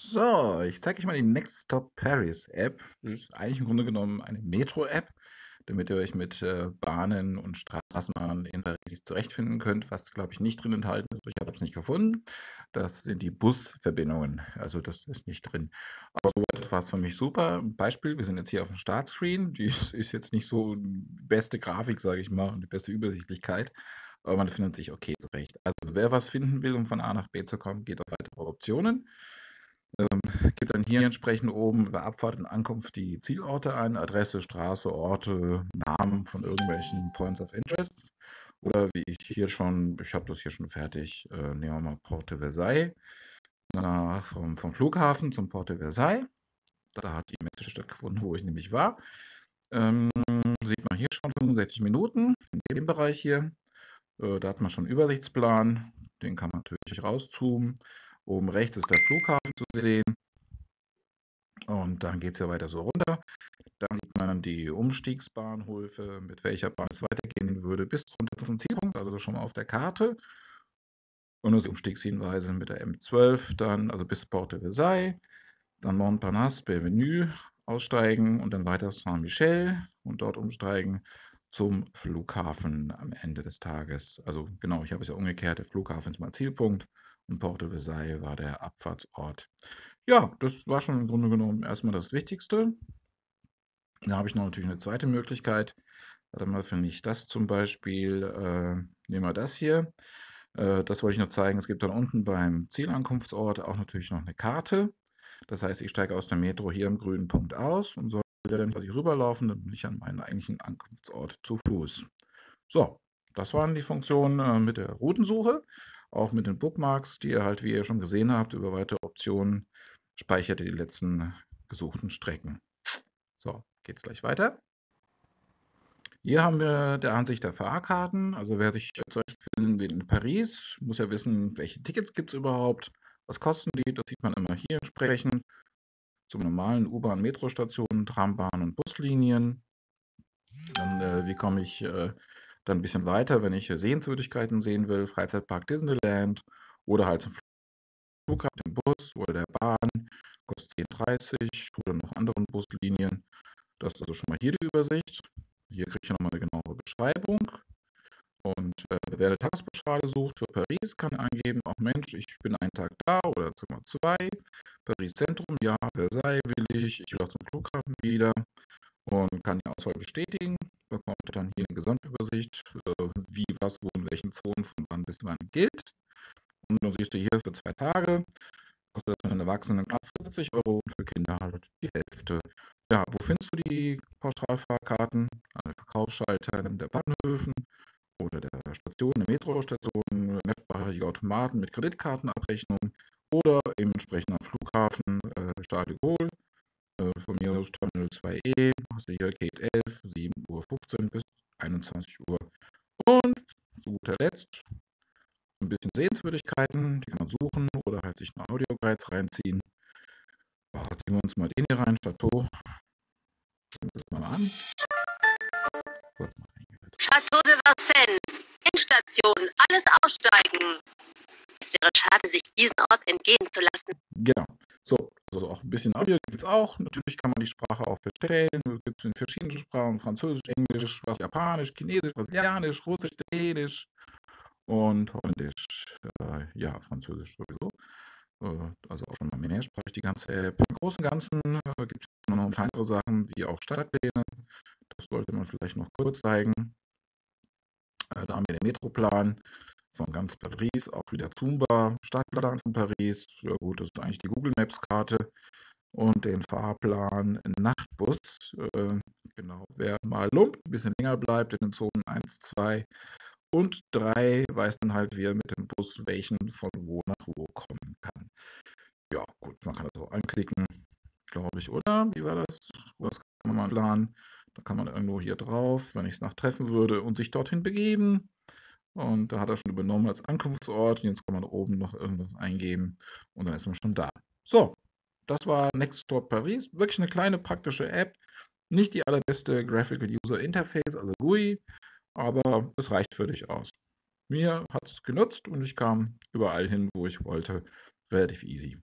So, ich zeige euch mal die Next Stop Paris App. Das ist eigentlich im Grunde genommen eine Metro-App, damit ihr euch mit äh, Bahnen und Straßenbahnen in Paris zurechtfinden könnt. Was, glaube ich, nicht drin enthalten ist, ich habe es nicht gefunden, das sind die Busverbindungen. Also das ist nicht drin. Aber soweit war es für mich super. Beispiel, wir sind jetzt hier auf dem Startscreen. Die ist jetzt nicht so die beste Grafik, sage ich mal, und die beste Übersichtlichkeit. Aber man findet sich okay zurecht. Also wer was finden will, um von A nach B zu kommen, geht auf weitere Optionen. Gibt dann hier entsprechend oben über Abfahrt und Ankunft die Zielorte ein, Adresse, Straße, Orte, Namen von irgendwelchen Points of Interest. Oder wie ich hier schon, ich habe das hier schon fertig, äh, nehmen wir mal Porte Versailles. Nach, vom, vom Flughafen zum Porte Versailles. Da hat die Messe stattgefunden, wo ich nämlich war. Ähm, sieht man hier schon 65 Minuten in dem Bereich hier. Äh, da hat man schon einen Übersichtsplan. Den kann man natürlich rauszoomen. Oben rechts ist der Flughafen zu sehen. Und dann geht es ja weiter so runter. Dann sieht man die Umstiegsbahnhöfe, mit welcher Bahn es weitergehen würde, bis runter zum Zielpunkt, also schon mal auf der Karte. Und die Umstiegshinweise mit der M12, dann also bis Porte Versailles, dann Montparnasse, Bienvenue, aussteigen und dann weiter Saint-Michel und dort umsteigen zum Flughafen am Ende des Tages. Also genau, ich habe es ja umgekehrt, der Flughafen ist mein Zielpunkt und Porte Versailles war der Abfahrtsort. Ja, das war schon im Grunde genommen erstmal das Wichtigste. Da habe ich noch natürlich eine zweite Möglichkeit. Warte mal, finde ich das zum Beispiel, äh, nehmen wir das hier. Äh, das wollte ich noch zeigen. Es gibt dann unten beim Zielankunftsort auch natürlich noch eine Karte. Das heißt, ich steige aus der Metro hier im grünen Punkt aus und soll dann quasi rüberlaufen, dann bin ich an meinen eigentlichen Ankunftsort zu Fuß. So, das waren die Funktionen äh, mit der Routensuche. Auch mit den Bookmarks, die ihr halt, wie ihr schon gesehen habt, über weitere Optionen speichert ihr die letzten gesuchten Strecken. So, geht's gleich weiter. Hier haben wir der Ansicht der Fahrkarten. Also wer sich zurechtfinden will in Paris, muss ja wissen, welche Tickets gibt es überhaupt, was kosten die, das sieht man immer hier entsprechend. Zum normalen U-Bahn, Metrostationen, Trambahn und Buslinien. Dann, äh, wie komme ich äh, dann ein bisschen weiter, wenn ich Sehenswürdigkeiten sehen will, Freizeitpark Disneyland oder halt zum Flughafen, den Bus oder der Bahn, kostet 10,30 oder noch anderen Buslinien. Das ist also schon mal hier die Übersicht. Hier kriege ich nochmal eine genauere Beschreibung. Und äh, wer eine Tagespauschale sucht für Paris, kann angeben, auch Mensch, ich bin einen Tag da oder Zimmer zwei. Paris Zentrum, ja, Versailles will ich, ich will auch zum Flughafen wieder und kann die Auswahl bestätigen bekommt dann hier eine Gesamtübersicht, äh, wie, was, wo, in welchen Zonen von wann bis wann gilt. Und dann siehst du hier für zwei Tage, kostet das für einen Erwachsenen knapp 40 Euro und für Kinder halt die Hälfte. Ja, wo findest du die Pauschalfahrkarten? An den Verkaufsschaltern der Bahnhöfen oder der Stationen, der Metrostationen, netzsprachige Automaten mit Kreditkartenabrechnung oder eben entsprechend am Flughafen äh, Charles Gaulle äh, von mir aus Terminal 2e, hast du hier Gate 11, 7 Uhr 15 bis 21 Uhr. Und zu guter Letzt ein bisschen Sehenswürdigkeiten, die kann man suchen halt sich eine Audioguides reinziehen. Oh, ziehen wir uns mal den hier rein, Chateau. Schauen wir das mal an. Chateau de Vincennes, Endstation, alles aussteigen. Es wäre schade, sich diesen Ort entgehen zu lassen. Genau. So, also auch ein bisschen Audio gibt es auch. Natürlich kann man die Sprache auch verstellen. Es gibt in verschiedenen Sprachen, Französisch, Englisch, was Japanisch, Chinesisch, Brasilianisch, Russisch, Dänisch und Holländisch. Ja, Französisch sowieso. Äh, also auch schon mal mehrsprachig die ganze App. Im Großen und Ganzen äh, gibt es noch kleinere Sachen, wie auch Stadtpläne. Das sollte man vielleicht noch kurz zeigen. Äh, da haben wir den Metroplan von ganz Paris, auch wieder zoombar, Stadtplan von Paris, ja gut, das ist eigentlich die Google Maps Karte und den Fahrplan Nachtbus. Genau, wer mal lumpt, ein bisschen länger bleibt in den Zonen 1, 2 und 3, weiß dann halt, wie er mit dem Bus welchen von wo nach wo kommen kann. Ja, gut, man kann das auch anklicken, glaube ich, oder? Wie war das? Was kann man mal planen? Da kann man irgendwo hier drauf, wenn ich es nach treffen würde, und sich dorthin begeben. Und da hat er schon übernommen als Ankunftsort. Jetzt kann man oben noch irgendwas eingeben und dann ist man schon da. So, das war Nextstop Paris. Wirklich eine kleine praktische App. Nicht die allerbeste Graphical User Interface, also GUI, aber es reicht für dich aus. Mir hat es genutzt und ich kam überall hin, wo ich wollte. Relativ easy.